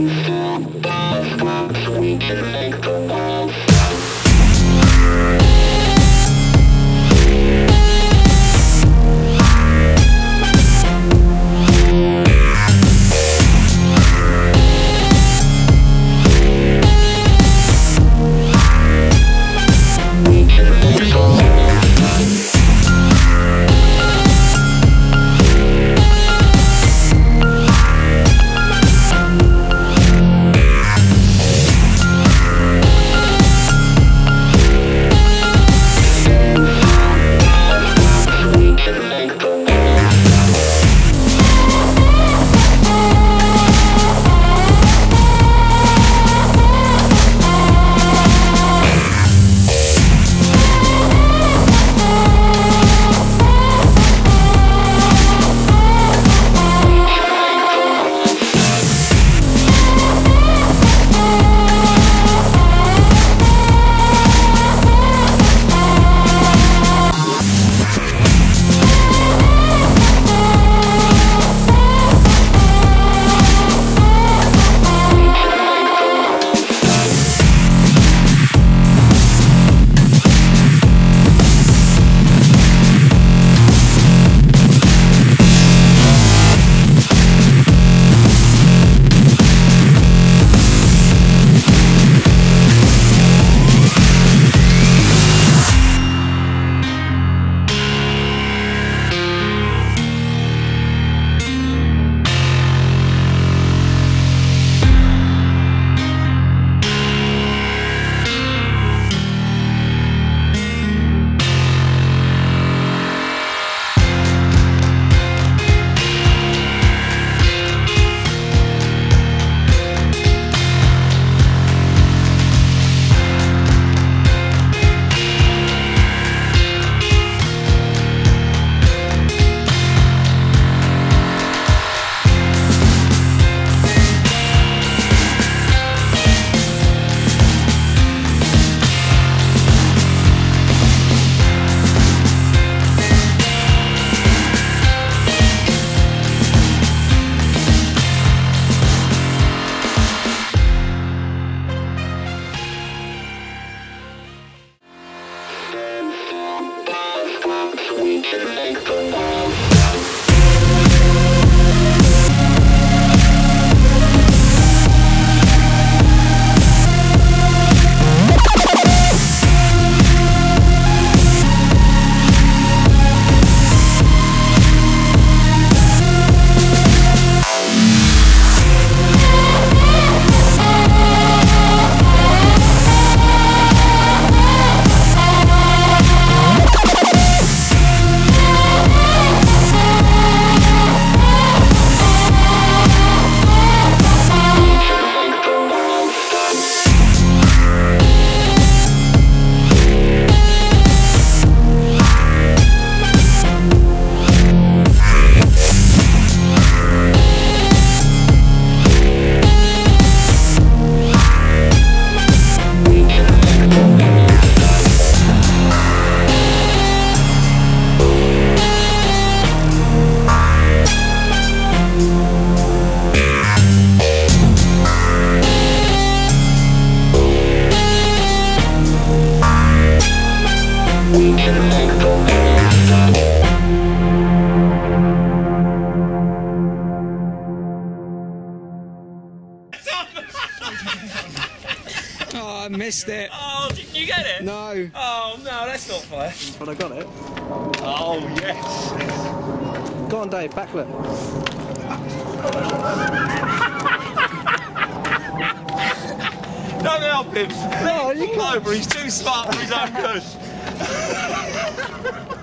Thank you. Missed it. Oh, did you get it? No. Oh, no, that's not fair. But I got it. Oh, yes. Go on, Dave, backflip. Don't help him. No, you Let him fall over. He's too smart for his own good.